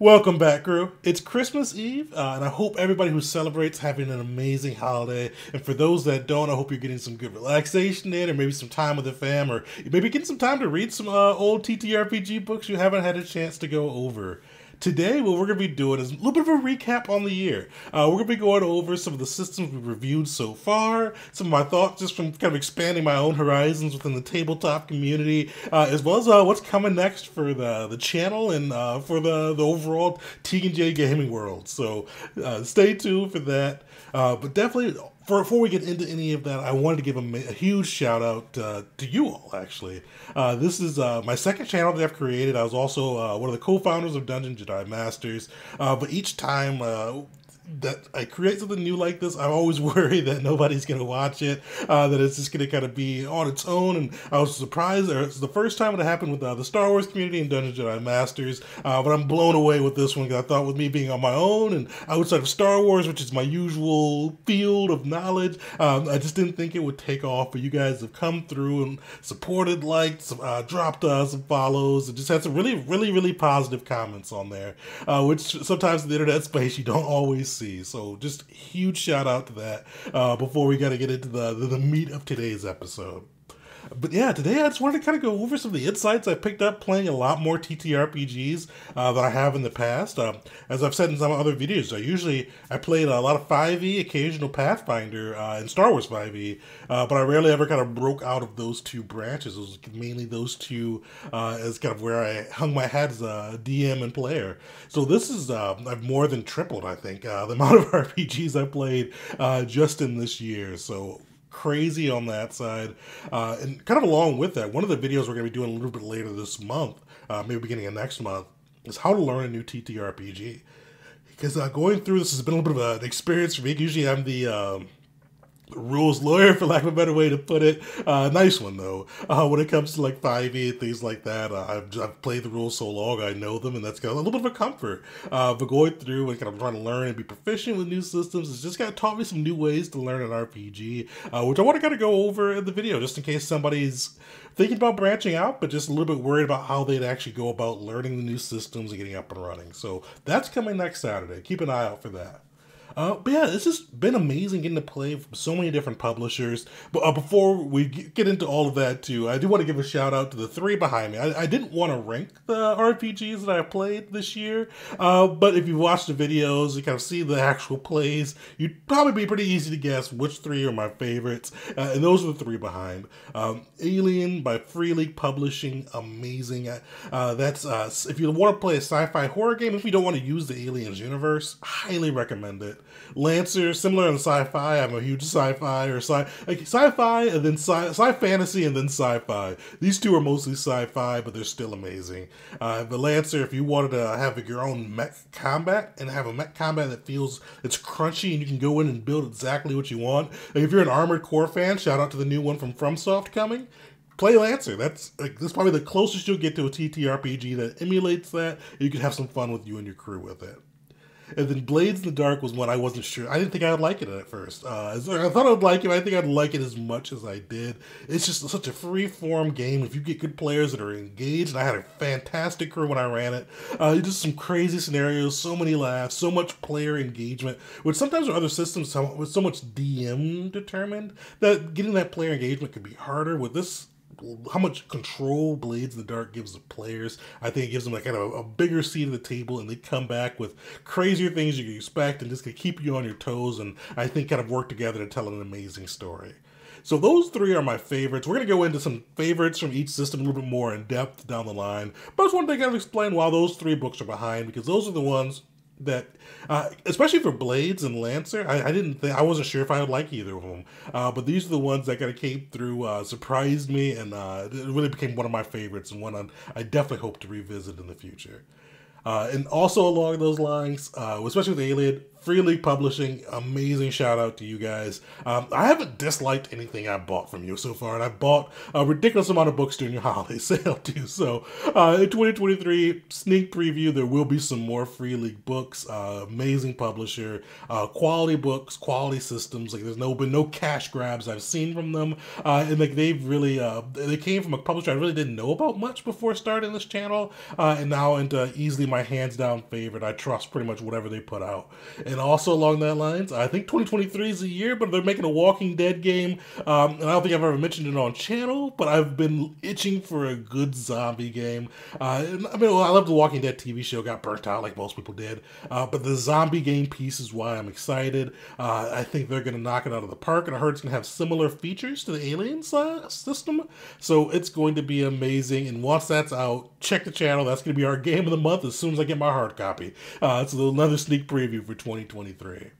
Welcome back, crew. It's Christmas Eve, uh, and I hope everybody who celebrates having an amazing holiday. And for those that don't, I hope you're getting some good relaxation in, or maybe some time with the fam, or maybe getting some time to read some uh, old TTRPG books you haven't had a chance to go over. Today, what we're going to be doing is a little bit of a recap on the year. Uh, we're going to be going over some of the systems we've reviewed so far, some of my thoughts just from kind of expanding my own horizons within the tabletop community, uh, as well as uh, what's coming next for the the channel and uh, for the, the overall T&J gaming world. So uh, stay tuned for that. Uh, but definitely for, before we get into any of that, I wanted to give a, a huge shout out uh, to you all. Actually, uh, this is uh, my second channel that I've created. I was also uh, one of the co-founders of Dungeon Jedi Masters. Uh, but each time that I create something new like this, I always worry that nobody's to watch it, uh, that it's just to kind of be on its own. And I was surprised, or it's the first time it happened with uh, the Star Wars community and Dungeon Jedi Masters, uh, but I'm blown away with this one because I thought with me being on my own and outside of Star Wars, which is my usual field of knowledge, um, I just didn't think it would take off. But you guys have come through and supported, liked, uh, dropped uh, some follows, and just had some really, really, really positive comments on there, uh, which sometimes in the internet space you don't always see. So just huge shout out to that uh, before we got to get into the, the, the meat of today's episode. But yeah, today I just wanted to kind of go over some of the insights I picked up playing a lot more TTRPGs uh, than I have in the past. Um, as I've said in some other videos, I usually I played a lot of 5e, occasional Pathfinder, uh, and Star Wars 5e, uh, but I rarely ever kind of broke out of those two branches. It was mainly those two uh, as kind of where I hung my hat as a DM and player. So this is uh, I've more than tripled, I think, uh, the amount of RPGs I played just in this year. So crazy on that side. Uh, and kind of along with that, one of the videos we're going to be doing a little bit later this month, uh, maybe beginning of next month, is how to learn a new TTRPG. Because uh, going through this has been a little bit of an experience for me. Usually I'm the um, rules lawyer, for lack of a better way to put it. Uh, nice one though. Uh, when it comes to like 5e and things like that, uh, I've, I've played the rules so long, I know them, and that's got a little bit of a comfort. Uh, but going through and kind of trying to learn and be proficient with new systems, it's just kind of taught me some new ways to learn an RPG, uh, which I want to kind of go over in the video, just in case somebody's thinking about branching out, but just a little bit worried about how they'd actually go about learning the new systems and getting up and running. So that's coming next Saturday. Keep an eye out for that. Uh, but yeah, this has been amazing getting to play from so many different publishers. But uh, before we get into all of that too, I do want to give a shout out to the three behind me. I, I didn't want to rank the RPGs that I played this year, uh, but if you watch the videos, you kind of see the actual plays, you'd probably be pretty easy to guess which three are my favorites. Uh, and those are the three behind. Um, Alien by Free League Publishing, amazing. Uh, that's uh, if you want to play a sci-fi horror game, if you don't want to use the Aliens universe, highly recommend it. Lancer, similar in sci-fi. I'm a huge sci-fi or sci like sci-fi and then sci sci fantasy and then sci-fi. These two are mostly sci-fi, but they're still amazing. Uh, the Lancer, if you wanted to have your own mech combat and have a mech combat that feels it's crunchy and you can go in and build exactly what you want. Like if you're an Armored Core fan, shout out to the new one from FromSoft coming play Lancer. That's like that's probably the closest you'll get to a TTRPG that emulates that. you can have some fun with you and your crew with it. And then Blades in the Dark was one I wasn't sure. I didn't think I would like it at first. Uh, I thought I'd like it. I think I'd like it as much as I did. It's just such a free form game. If you get good players that are engaged, and I had a fantastic crew when I ran it. Uh, just some crazy scenarios, so many laughs, so much player engagement. Which sometimes with other systems with so much DM determined that getting that player engagement could be harder. With this how much control Blades in the Dark gives the players. I think it gives them like kind of a, a bigger seat at the table, and they come back with crazier things you can expect, and just to keep you on your toes. And I think kind of work together to tell an amazing story. So those three are my favorites. We're gonna go into some favorites from each system a little bit more in depth down the line. But I just wanted to kind of explain why those three books are behind because those are the ones that uh, especially for blades and lancer I, I, didn't think i wasn't sure if i would like either of them uh, but these are the ones that kind of came through uh, surprised me and uh, it really became one of my favorites and one i definitely hope to revisit in the future. Uh, and also along those lines, uh, especially with Alien, Free League Publishing, amazing shout out to you guys. Um, I haven't disliked anything I bought from you so far, and I've bought a ridiculous amount of books during your holiday sale too. So uh, in 2023 sneak preview, there will be some more Free League books. Uh, amazing publisher, uh, quality books, quality systems. Like there's no been no cash grabs I've seen from them, uh, and like they've really uh, they came from a publisher I really didn't know about much before starting this channel, uh, and now into easily my hands down favorite. I trust pretty much whatever they put out. Also along that lines, I think 2023 is a year, but they're making a Walking Dead game. Um, and I don't think I've ever mentioned it on channel, but I've been itching for a good zombie game. Uh, I mean, well, I love the Walking Dead TV show, got burnt out like most people did. Uh, but the zombie game piece is why I'm excited. Uh, I think they're going to knock it out of the park, and I heard it's going to have similar features to the Alien system. So it's going to be amazing. And once that's out, check the channel. That's going to be our game of the month as soon as I get my hard copy. Uh, it's another sneak preview for 2023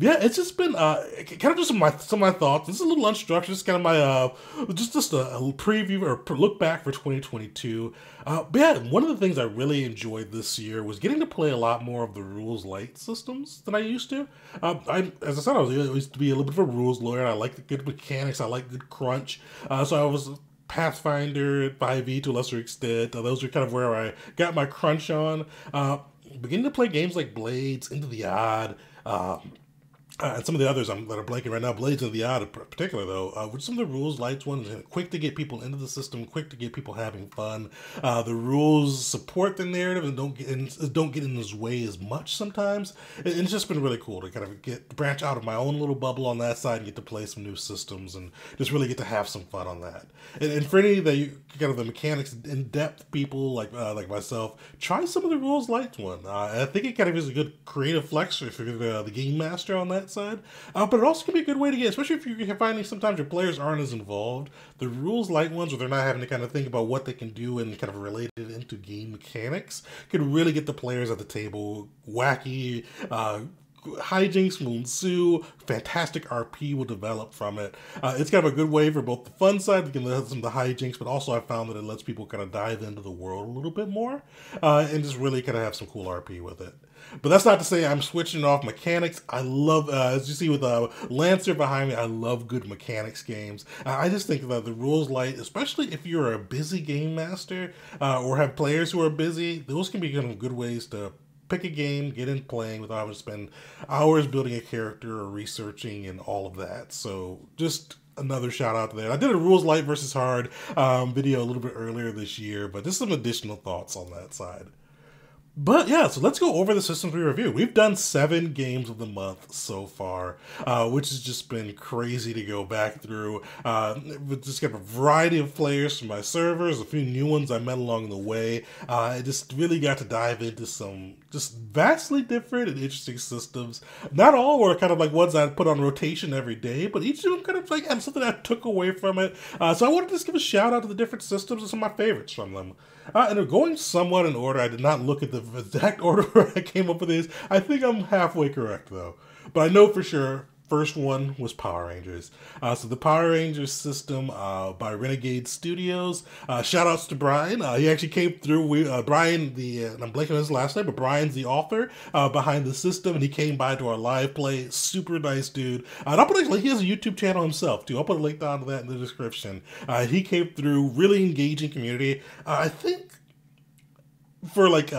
yeah, it's just been uh, kind of just some of my some of my thoughts. This is a little unstructured. Just kind of my uh, just just a, a preview or look back for 2022. Uh, but yeah, one of the things I really enjoyed this year was getting to play a lot more of the rules light systems than I used to. Um, I, as I said, I, was, used to be a little bit of a rules lawyer. I like the good mechanics. I like good crunch. Uh, so I was Pathfinder, 5e to a lesser extent. Uh, those are kind of where I got my crunch on. Uh, beginning to play games like Blades, Into the Odd, um, uh, and some of the others I'm, that are blanking right now, Blades of the Odd in particular, though, uh, with some of the rules, lights ones, quick to get people into the system, quick to get people having fun. Uh, the rules support the narrative and don't get in, don't get in his way as much sometimes. It's just been really cool to kind of get branch out of my own little bubble on that side and get to play some new systems and just really get to have some fun on that. And, and for any of the kind of the mechanics in depth people like uh, like myself, try some of the rules lights one. Uh, I think it kind of is a good creative flex if you're the, the game master on that side. Uh, but it also can be a good way to get, especially if you're finding sometimes your players aren't as involved. The rules light ones, where they're not having to kind of think about what they can do and kind of relate it into game mechanics, can really get the players at the table wacky, uh, hijinks will ensue. Fantastic RP will develop from it. Uh, it's kind of a good way for both the fun side, we can let some of the hijinks, but also I found that it lets people kind of dive into the world a little bit more uh, and just really kind of have some cool RP with it. But that's not to say I'm switching off mechanics. I love, uh, as you see with uh, Lancer behind me, I love good mechanics games. I just think that the rules light, especially if you're a busy game master uh, or have players who are busy, those can be kind of good ways to pick a game, get in playing without having to spend hours building a character or researching and all of that. So just another shout out to that. I did a rules light versus hard um, video a little bit earlier this year, but just some additional thoughts on that side. But yeah, so let's go over the systems we review. We've done seven games of the month so far, uh, which has just been crazy to go back through. Uh, just got a variety of players from my servers, a few new ones I met along the way. Uh, I just really got to dive into some just vastly different and interesting systems. Not all were kind of like ones I put on rotation every day, but each of them kind of like had something I took away from it. Uh, so I wanted to just give a shout out to the different systems and some of my favorites from them. Uh, and they're going somewhat in order. I did not look at the exact order where I came up with these. I think I'm halfway correct though. But I know for sure First one was Power Rangers. Uh, so the Power Rangers system uh, by Renegade Studios. Uh, shout outs to Brian. Uh, he actually came through. We uh, Brian, the uh, I'm blanking on his last name, but Brian's the author behind the system, and he came by to our live play. Super nice dude. and I'll put a, link. he has a YouTube channel himself too. I'll put a link down to that in the description. he came through, really engaging community. I think for like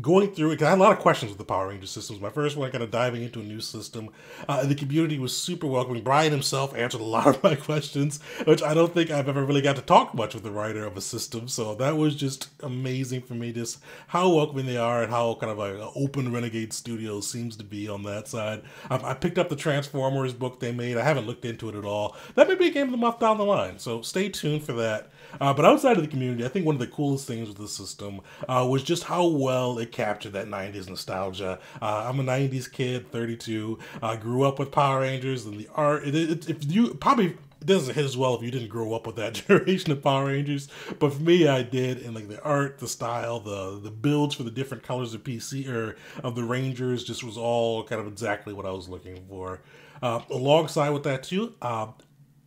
going through it, because I had a lot of questions with the Power Ranger systems. My first one, kind of diving into a new system. Uh, the community was super welcoming. Brian himself answered a lot of my questions, which I don't think I've ever really got to talk much with the writer of a system. So that was just amazing for me, just how welcoming they are and how kind of like open Renegade Studio seems to be on that side. I, I picked up the Transformers book they made. I haven't looked into it at all. That may be a game of the month down the line, so stay tuned for that. Uh, but outside of the community, I think one of the coolest things with the system uh, was just how well it captured that 90s nostalgia. Uh, I'm a 90s kid, 32. I grew up with Power Rangers and the art. It, it, if you probably doesn't hit as well if you didn't grow up with that generation of Power Rangers. But for me, I did, and like the art, the style, the the builds for the different colors of PC or of the Rangers just was all kind of exactly what I was looking for. Uh, alongside with that too, uh,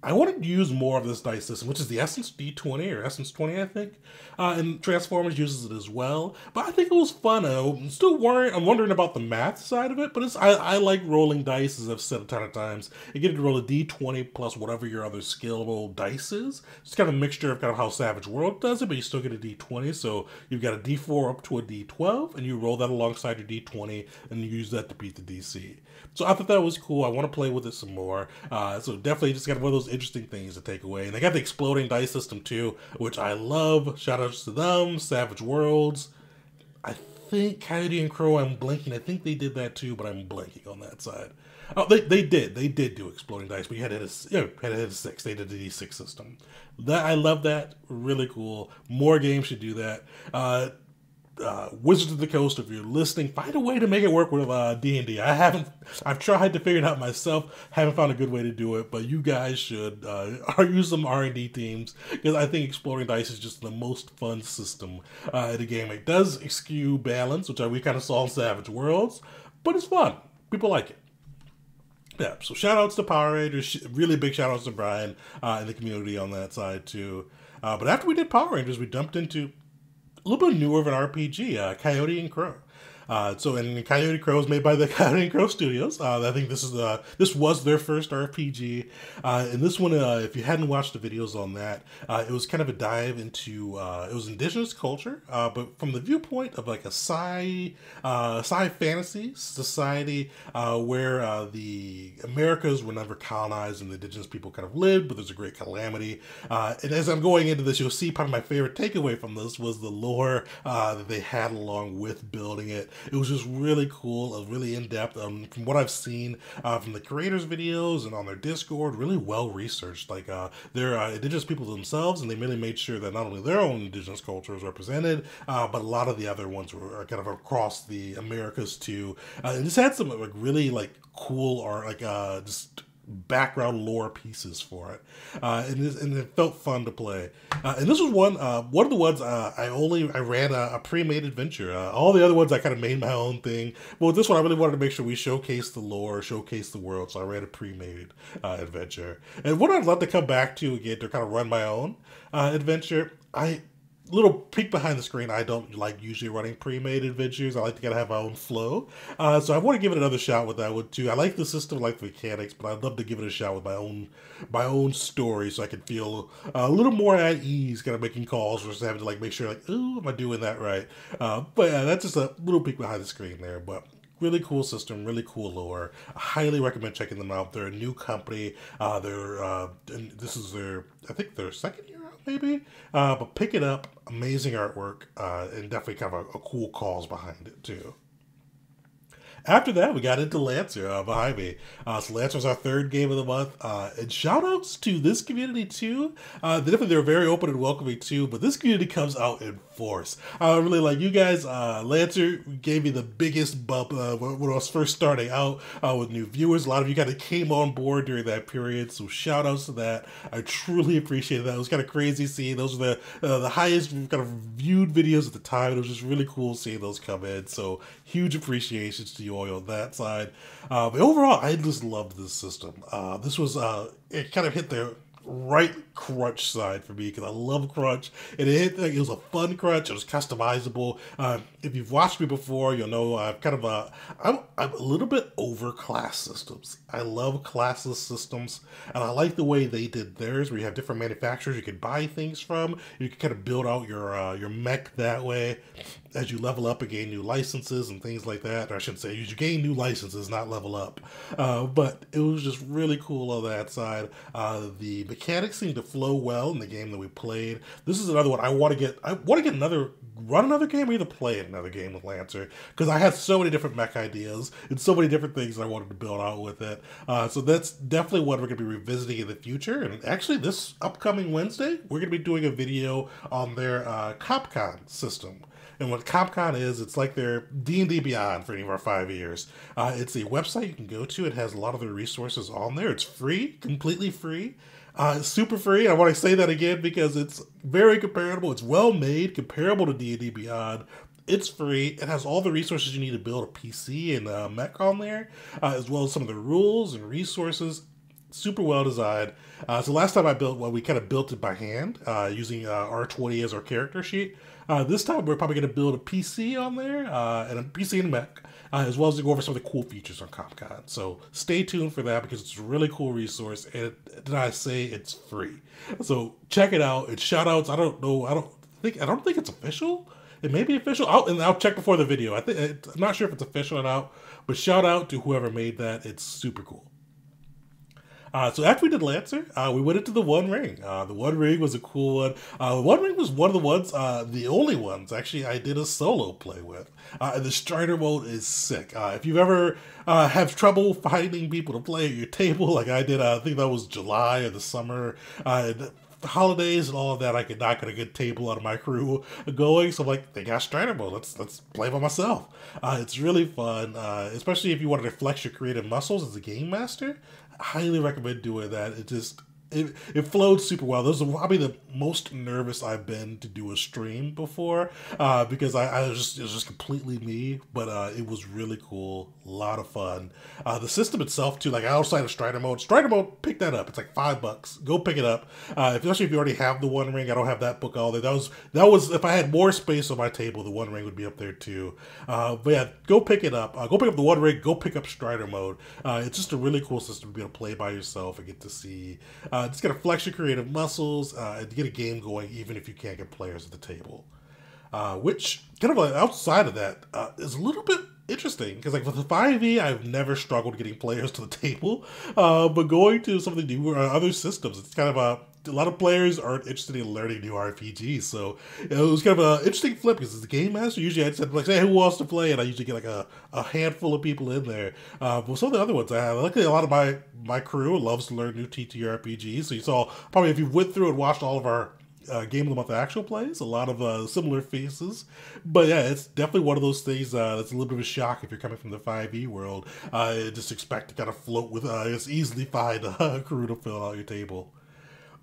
I wanted to use more of this dice system, which is the Essence D20 or Essence 20, I think. Uh, and Transformers uses it as well. But I think it was fun. I'm still worrying. I'm wondering about the math side of it. But it's I, I like rolling dice, as I've said a ton of times. You get to roll a D20 plus whatever your other skillable dice is. It's kind of a mixture of kind of how Savage World does it, but you still get a D20. So you've got a D4 up to a D12, and you roll that alongside your D20, and you use that to beat the DC. So I thought that was cool. I want to play with it some more. Uh, so definitely just got one of those interesting things to take away. And they got the exploding dice system too, which I love. Shout outs to them, Savage Worlds. I think Coyote and Crow, I'm blanking. I think they did that too, but I'm blanking on that side. Oh, they, they did. They did do exploding dice, but you had to hit a, you know, had to hit a six. They did the D6 system. That I love that. Really cool. More games should do that. Uh, uh, Wizards of the Coast, if you're listening, find a way to make it work with uh, D&D. I haven't, I've tried to figure it out myself, haven't found a good way to do it, but you guys should uh, use some R&D teams because I think exploding Dice is just the most fun system uh, in the game. It does skew balance, which we kind of saw in Savage Worlds, but it's fun. People like it. Yeah, so shout outs to Power Rangers, really big shout outs to Brian uh, in the community on that side too. Uh, but after we did Power Rangers, we dumped into little bit newer of an RPG, uh, Coyote and Crow. Uh, so, and Coyote Crow is made by the Coyote Crow Studios. Uh, I think this is uh, this was their first RPG, uh, and this one, uh, if you hadn't watched the videos on that, uh, it was kind of a dive into it was indigenous culture, but from the viewpoint of like a sci sci fantasy society where the Americas were never colonized and the indigenous people kind of lived, but there's a great calamity. And as I'm going into this, you'll see part of my favorite takeaway from this was the lore that they had along with building it it was just really cool, uh, really in depth. Um, from what I've seen uh, from the creators' videos and on their Discord, really well researched. Like uh, they're uh, indigenous people themselves, and they really made sure that not only their own indigenous culture was represented, uh, but a lot of the other ones were kind of across the Americas too. Uh, and just had some like really like cool art, like uh just background lore pieces for it, uh, and, this, and it felt fun to play. Uh, and this was one uh, one of the ones uh, I only I ran a, a pre-made adventure. Uh, all the other ones I kind of made my own thing. With this one, I really wanted to make sure we showcase the lore, showcase the world. So I ran a pre-made uh, adventure. And what I'd love to come back to again to kind of run my own adventure. I little peek behind the screen. I don't like usually running pre-made adventures. I like to kind of have my own flow. Uh, so I want to give it another shot with that one too. I like the system, I like the mechanics, but I'd love to give it a shot with my own my own story, so I can feel a little more at ease, kind of making calls versus having to like make sure like, oh, am I doing that right? Uh, but yeah, that's just a little peek behind the screen there. But really cool system, really cool lore. I highly recommend checking them out. They're a new company. Uh, they're uh, this is their I think their second year maybe. Uh, but pick it up. Amazing artwork, uh, and definitely kind of a, a cool cause behind it too. After that, we got into Lancer uh, behind me. Uh, so Lancer was our third game of the month. Uh, and shout outs to this community too. Uh, definitely they're very open and welcoming too, but this community comes out in force. I really like you guys. Uh, Lancer gave me the biggest bump uh, when I was first starting out uh, with new viewers. A lot of you kind of came on board during that period, so shout outs to that. I truly appreciate that. It was kind of crazy seeing those were the uh, the highest kind of viewed videos at the time. It was just really cool seeing those come in. So huge appreciations to you all on that side. Uh, but overall, I just loved this system. Uh, this was uh, it kind of hit the right crunch side for me because I love crunch. And it hit like, it was a fun crunch. It was customizable. Uh, if you've watched me before you'll know I'm kind of a I'm, I'm a little bit over class systems. I love classless systems and I like the way they did theirs where you have different manufacturers you can buy things from. You can kind of build out your uh, your mech that way as you level up and gain new licenses and things like that or I shouldn't say you gain new licenses not level up uh, but it was just really cool on that side uh, the mechanics seemed to flow well in the game that we played. This is another one I want to get. I want to get another run another game or either play another game with Lancer because I had so many different mech ideas and so many different things I wanted to build out with it. Uh, so that's definitely what we're going to be revisiting in the future. And actually, this upcoming Wednesday, we're going to be doing a video on their uh, COMP/CON system. And what COMP/CON is, it's like their D&D Beyond for any of our five years. Uh, it's a website you can go to. It has a lot of their resources on there. It's free, completely free. Uh, super free. I want to say that again because it's very comparable. It's well made, comparable to D&D Beyond. It's free. It has all the resources you need to build a PC and uh, mech on there, uh, as well as some of the rules and resources super well designed. Uh, so last time I built well, we kind of built it by hand uh, using uh, R20 as our character sheet. Uh, this time we're probably going to build a PC on there uh, and a PC and mech, uh, as well as to go over some of the cool features on COMP/CON. So stay tuned for that because it's a really cool resource, and did I say it's free? So check it out. It's shout outs. I don't know. I don't think I don't think it's official. It may be official. I'll, and I'll check before the video. I think I'm not sure if it's official or not, but shout out to whoever made that. It's super cool. Uh, so after we did Lancer, uh, we went into the One Ring. Uh, the One Ring was a cool one. Uh, One Ring was one of the ones, uh, the only ones actually I did a solo play with. Uh, and the Strider mode is sick. if you've ever have trouble finding people to play at your table, like I did, I think that was July or the summer holidays and all of that, I could not get a good table out of my crew going. So I'm like, they got Strider mode. Let's let's play by myself. Uh, it's really fun, uh, especially if you want to flex your creative muscles as a game master. Highly recommend doing that. It just it, it flowed super well. This is probably the most nervous I've been to do a stream before uh, because I, I, was just it was just completely me, but uh, it was really cool, a lot of fun. Uh, the system itself too, like outside of Strider mode, Strider mode, pick that up. It's like five bucks. Go pick it up. Uh, especially if you already have the One Ring. I don't have that book all there. That was that was if I had more space on my table, the One Ring would be up there too. Uh, but yeah, go pick it up. Uh, go pick up the One Ring. Go pick up Strider mode. it's just a really cool system to be able to play by yourself and get to see. Uh, it's gonna flex your creative muscles uh, and get a game going, even if you can't get players at the table. Uh, which kind of outside of that uh, is a little bit interesting because like with the 5e i've never struggled getting players to the table uh, but going to some of the newer uh, other systems it's kind of a a lot of players aren't interested in learning new RPGs, so it was kind of an interesting flip because as a game master, usually I'd like, "Hey, who wants to play?" and I usually get like a, a handful of people in there. Uh, but some of the other ones I have, luckily, a lot of my my crew loves to learn new TTRPGs. So you saw probably if you went through and watched all of our uh, game of the month actual plays, a lot of uh, similar faces. But yeah, it's definitely one of those things uh, that's a little bit of a shock if you're coming from the 5e world. Uh, just expect to kind of float with uh, it's easily find a crew to fill out your table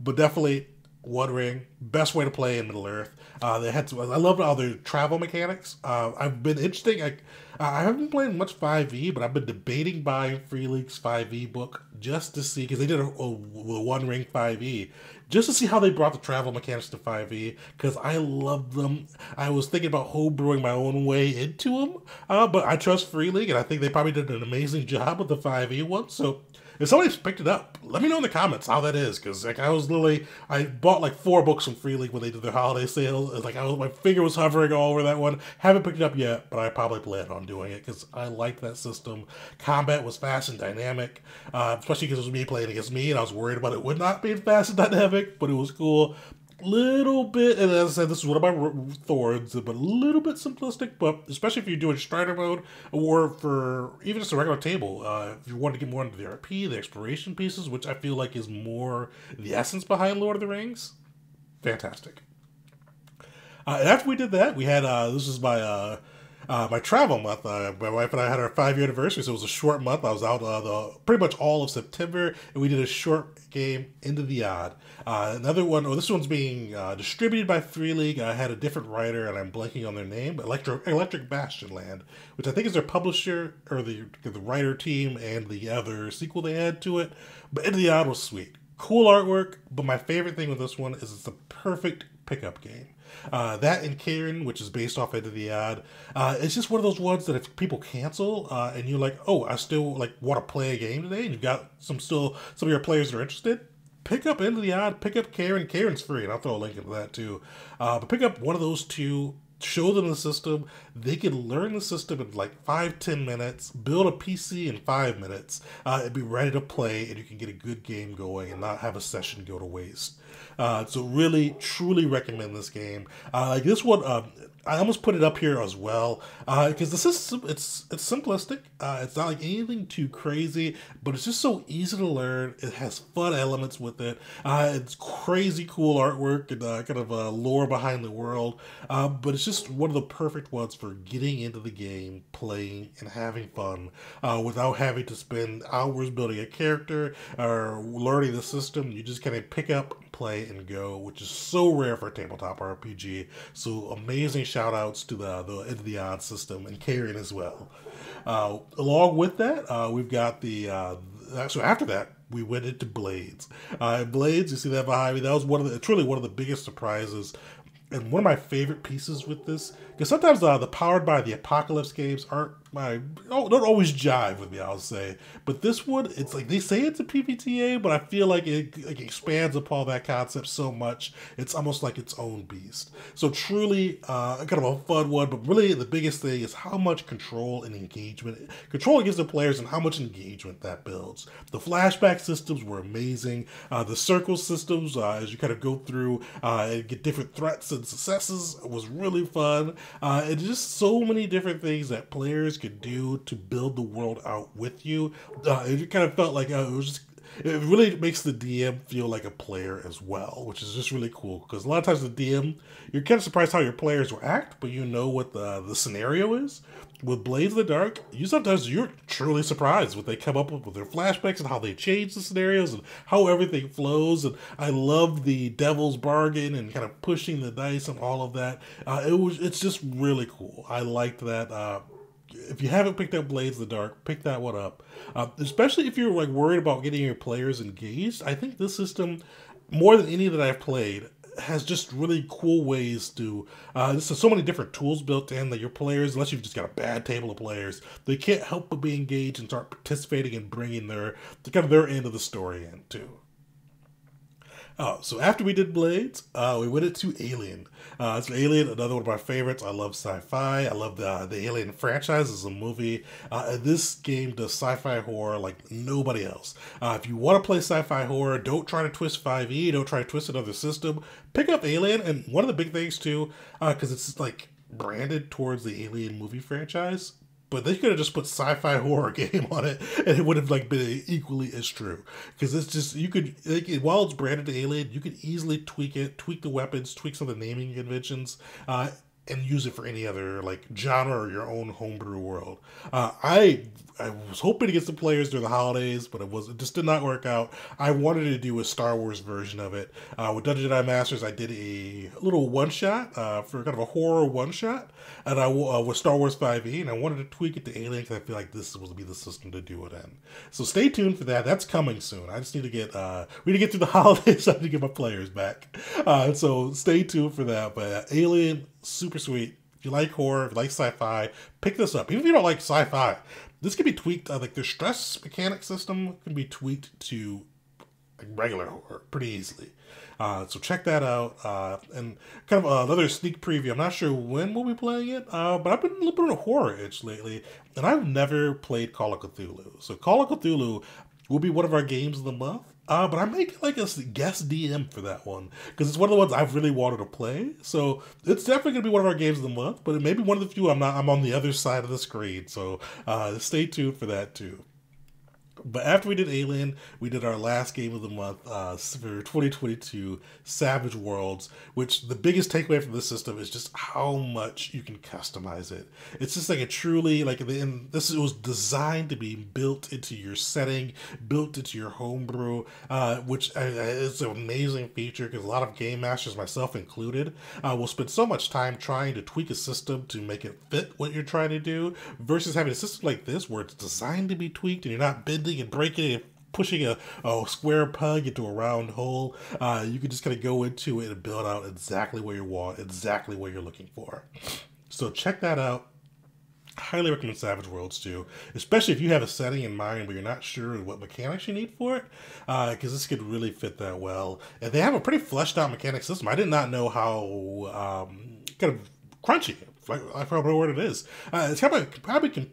but definitely one ring, best way to play in Middle Earth. Uh, they had to, I love all their travel mechanics. Uh, I've been interesting. I, I haven't been playing much 5e, but I've been debating buying Free League's 5e book just to see because they did a, a, a, one ring 5e just to see how they brought the travel mechanics to 5e because I love them. I was thinking about homebrewing my own way into them, uh, but I trust Free League and I think they probably did an amazing job with the 5e one. So if somebody's picked it up, let me know in the comments how that is. Because like I was literally, I bought like four books from Free League when they did their holiday sale. Like I was, my finger was hovering all over that one. Haven't picked it up yet, but I probably plan on doing it because I like that system. Combat was fast and dynamic, uh, especially because it was me playing against me, and I was worried about it would not be fast and dynamic, but it was cool little bit, and as I said, this is one of my thorns, but a little bit simplistic, but especially if you're doing Strider mode, or for even just a regular table, uh, if you want to get more into the RP, the exploration pieces, which I feel like is more the essence behind Lord of the Rings, fantastic. Uh, after we did that, we had, uh, this is my, uh, my travel month. Uh, my wife and I had our five year anniversary, so it was a short month. I was out uh, the pretty much all of September, and we did a short game into the odd. Uh, another one, oh, this one's being uh, distributed by Free League. I had a different writer, and I'm blanking on their name. Electro, Electric Bastion Land, which I think is their publisher or the the writer team, and the other sequel they add to it. But into the odd was sweet, cool artwork. But my favorite thing with this one is it's a perfect pickup game. Uh, that and Cairn, which is based off Into the Odd, uh, it's just one of those ones that if people cancel uh, and you're like, oh, I still like want to play a game today, and you've got some still some of your players are interested, pick up Into the Odd, pick up Cairn. Cairn's free, and I'll throw a link into that too. Uh, but pick up one of those two show them the system. They can learn the system in like five, ten minutes, build a PC in five minutes, uh, and be ready to play, and you can get a good game going and not have a session go to waste. Uh, so really, truly recommend this game. Uh, like this one, um, I almost put it up here as well because uh, the system it's it's simplistic. Uh, it's not like anything too crazy, but it's just so easy to learn. It has fun elements with it. Uh, it's crazy cool artwork and uh, kind of uh, lore behind the world. Uh, but it's just one of the perfect ones for getting into the game, playing, and having fun without having to spend hours building a character or learning the system. You just kind of pick up play and go, which is so rare for a tabletop RPG. So amazing shout outs to the the Into the Odd system and Cairn as well. Uh, along with that, uh, we've got the uh, so after that we went into Blades. Uh, Blades, you see that behind me? That was one of the, truly one of the biggest surprises and one of my favorite pieces with this because sometimes uh, the powered by the apocalypse games aren't my don't, don't always jive with me i'll say. But this one it's like they say it's a PbtA but i feel like it like, expands upon that concept so much it's almost like its own beast. So truly uh, kind of a fun one but really the biggest thing is how much control and engagement control gives the players and how much engagement that builds. The flashback systems were amazing. Uh, the circle systems uh, as you kind of go through uh, and get different threats and successes was really fun. Uh, and just so many different things that players could do to build the world out with you. Uh, it kind of felt like uh, it was just it really makes the DM feel like a player as well, which is just really cool because a lot of times the DM you're kind of surprised how your players will act, but you know what the the scenario is. With Blades of the Dark, you sometimes you're truly surprised what they come up with with their flashbacks and how they change the scenarios and how everything flows. And I love the devil's bargain and kind of pushing the dice and all of that. Uh, it was it's just really cool. I liked that. Uh, if you haven't picked up Blades of the Dark, pick that one up. Uh, especially if you're like worried about getting your players engaged. I think this system, more than any that I've played, has just really cool ways to. Uh, this is so many different tools built in that your players, unless you've just got a bad table of players, they can't help but be engaged and start participating and bringing their kind of their end of the story in too. Oh, so after we did Blades, uh, we went into Alien. Uh, so Alien, another one of my favorites. I love sci-fi. I love the the Alien franchise as a movie. Uh, this game does sci-fi horror like nobody else. Uh, if you want to play sci-fi horror, don't try to twist 5e. Don't try to twist another system. Pick up Alien, and one of the big things too, because it's like branded towards the Alien movie franchise but they could have just put sci-fi horror game on it and it would have like been equally as true. Because it's just you could like while it's branded to alien you could easily tweak it tweak the weapons tweak some of the naming conventions. Uh, and use it for any other like genre or your own homebrew world. Uh, I I was hoping to get some players during the holidays, but it was it just did not work out. I wanted to do a Star Wars version of it uh, with Dungeon Jedi Masters. I did a little one shot uh, for kind of a horror one shot, and I uh, with Star Wars Five E, and I wanted to tweak it to Alien because I feel like this will be the system to do it in. So stay tuned for that. That's coming soon. I just need to get uh, we need to get through the holidays. I need to get my players back. Uh, so stay tuned for that. But uh, Alien super sweet. If you like horror, if you like sci-fi, pick this up. Even if you don't like sci-fi, this can be tweaked. Uh, like the stress mechanic system can be tweaked to like regular horror pretty easily. Uh, so check that out. Uh, and kind of another sneak preview. I'm not sure when we'll be playing it, uh, but I've been a little bit of a horror itch lately, and I've never played Call of Cthulhu. So Call of Cthulhu will be one of our games of the month. Uh, but I make like a guest DM for that one because it's one of the ones I've really wanted to play. So it's definitely gonna be one of our games of the month. But it may be one of the few I'm not. I'm on the other side of the screen, so uh, stay tuned for that too. But after we did Alien, we did our last game of the month uh, for 2022, Savage Worlds, which the biggest takeaway from this system is just how much you can customize it. It's just like a truly, like, and this was designed to be built into your setting, built into your homebrew, uh, which uh, is an amazing feature because a lot of game masters, myself included, uh, will spend so much time trying to tweak a system to make it fit what you're trying to do versus having a system like this where it's designed to be tweaked and you're not bending and breaking and pushing a, a square peg into a round hole. Uh, you can just kind of go into it and build out exactly what you want, exactly what you're looking for. So check that out. Highly recommend Savage Worlds too, especially if you have a setting in mind but you're not sure what mechanics you need for it, because uh, this could really fit that well. And they have a pretty fleshed out mechanic system. I did not know how um, kind of crunchy. I forgot what word it is. Uh, it's probably probably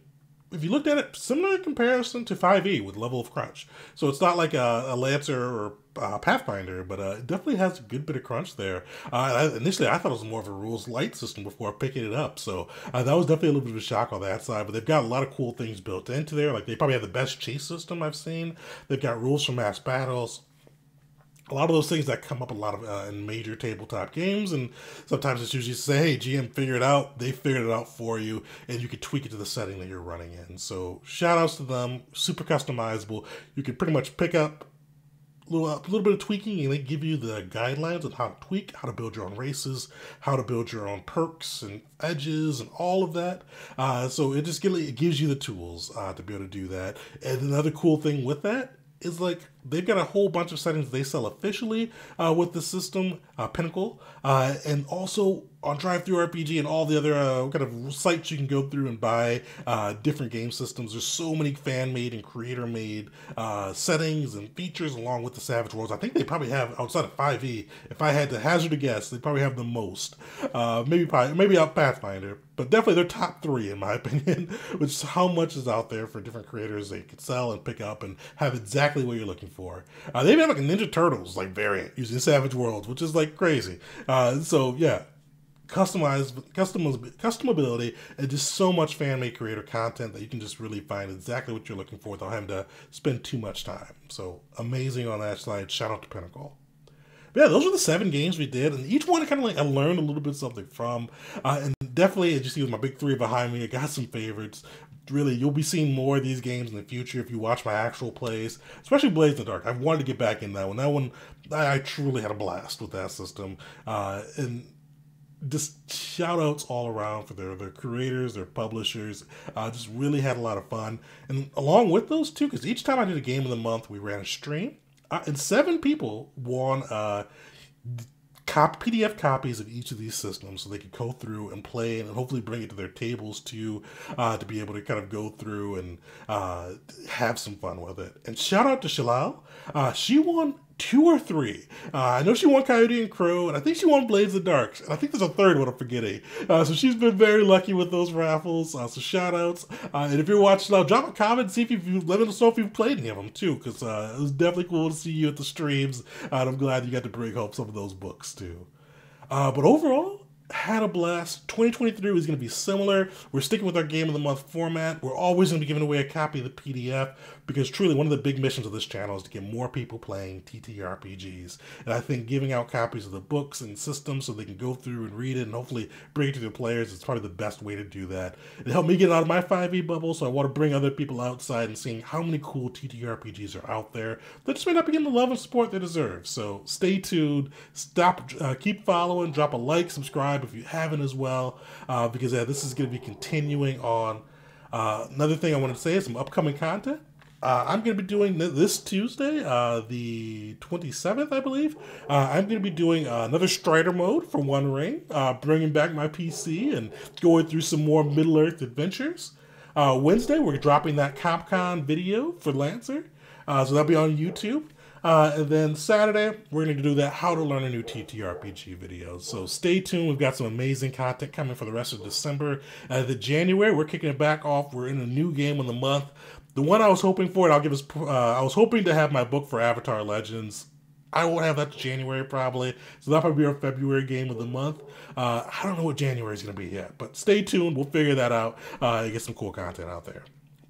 if you looked at it, similar comparison to 5e with level of crunch. So it's not like a, a Lancer or a Pathfinder, but uh, it definitely has a good bit of crunch there. Uh, initially, I thought it was more of a rules light system before picking it up, so uh, that was definitely a little bit of a shock on that side. But they've got a lot of cool things built into there. Like they probably have the best chase system I've seen. They've got rules for mass battles a lot of those things that come up a lot of uh, in major tabletop games, and sometimes it's usually say, "Hey, GM, figure it out." They figured it out for you, and you can tweak it to the setting that you're running in. So, shout outs to them. Super customizable. You can pretty much pick up a little, a little bit of tweaking, and they give you the guidelines on how to tweak, how to build your own races, how to build your own perks and edges, and all of that. Uh, so it just gives you the tools uh, to be able to do that. And another cool thing with that is like they've got a whole bunch of settings they sell officially uh, with the system, uh, Pinnacle, uh, and also on Drive Through RPG and all the other uh, kind of sites you can go through and buy uh, different game systems. There's so many fan made and creator made uh, settings and features along with the Savage Worlds. I think they probably have outside of 5e. If I had to hazard a guess, they probably have the most. maybe probably maybe out Pathfinder, but definitely they're top three in my opinion. which is how much is out there for different creators they could sell and pick up and have exactly what you're looking for. Uh, they even have like a Ninja Turtles like variant using Savage Worlds, which is like crazy. Uh, so yeah, customized customability and just so much fan made creator content that you can just really find exactly what you're looking for without having to spend too much time. So amazing on that slide. Shout out to Pinnacle. But yeah, those were the seven games we did, and each one kind of like I learned a little bit something from. Uh, and definitely, as you see with my big three behind me, I got some favorites really you'll be seeing more of these games in the future if you watch my actual plays, especially Blades in the Dark. I wanted to get back in that one. That one, I, I truly had a blast with that system, uh, and just shout outs all around for their, their creators, their publishers. Uh, just really had a lot of fun. And along with those two, because each time I did a game of the month, we ran a stream. Uh, and seven people won uh, cop PDF copies of each of these systems so they could go through and play and hopefully bring it to their tables too uh, to be able to kind of go through and uh, have some fun with it. And shout out to Shalal. Uh, she won two or three. Uh, I know she won Coyote and Crow, and I think she won Blades of Dark. And I think there's a third one I'm forgetting. Uh, so she's been very lucky with those raffles. Uh, so shout outs. Uh, and if you're watching now, drop a comment, see if you've, let us know if you've played any of them too, because uh, it was definitely cool to see you at the streams. and I'm glad you got to bring home some of those books too. Uh, but overall, had a blast. 2023 is going to be similar. We're sticking with our game of the month format. We're always going to be giving away a copy of the PDF because truly one of the big missions of this channel is to get more people playing TTRPGs. And I think giving out copies of the books and systems so they can go through and read it and hopefully bring it to their players is probably the best way to do that. It helped me get out of my 5e bubble, so I want to bring other people outside and seeing how many cool TTRPGs are out there that just may not be getting the love and support they deserve. So stay tuned, stop, uh, keep following, drop a like, subscribe if you haven't as well, uh, because uh, this is going to be continuing on. Uh, another thing I want to say is some upcoming content. Uh, I'm going to be doing this Tuesday, uh, the 27th, I believe. Uh, I'm going to be doing another Strider mode for One Ring, uh, bringing back my PC and going through some more Middle Earth adventures. Uh, Wednesday, we're dropping that COMP/CON video for Lancer, uh, so that'll be on YouTube. And then Saturday, we're going to do that How to Learn a New TTRPG video. So stay tuned. We've got some amazing content coming for the rest of December. And the January, we're kicking it back off. We're in a new game of the month. The one I was hoping for, and I'll give us. Uh, I was hoping to have my book for Avatar Legends. I won't have that January probably, so that'll probably be our February game of the month. Uh, I don't know what January is going to be yet, but stay tuned. We'll figure that out uh, and get some cool content out there.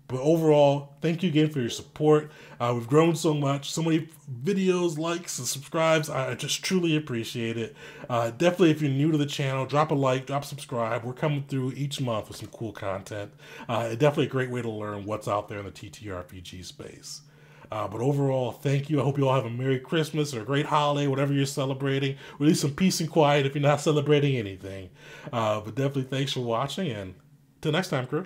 But overall, thank you again for your support. Uh, we've grown so much, so many videos, likes, and subscribes. I just truly appreciate it. Uh, definitely, if you're new to the channel, drop a like, drop a subscribe. We're coming through each month with some cool content. Uh, definitely a great way to learn what's out there in the TTRPG space. Uh, but overall, thank you. I hope you all have a Merry Christmas or a great holiday, whatever you're celebrating. Release some peace and quiet if you're not celebrating anything. Uh, but definitely thanks for watching, and till next time, crew.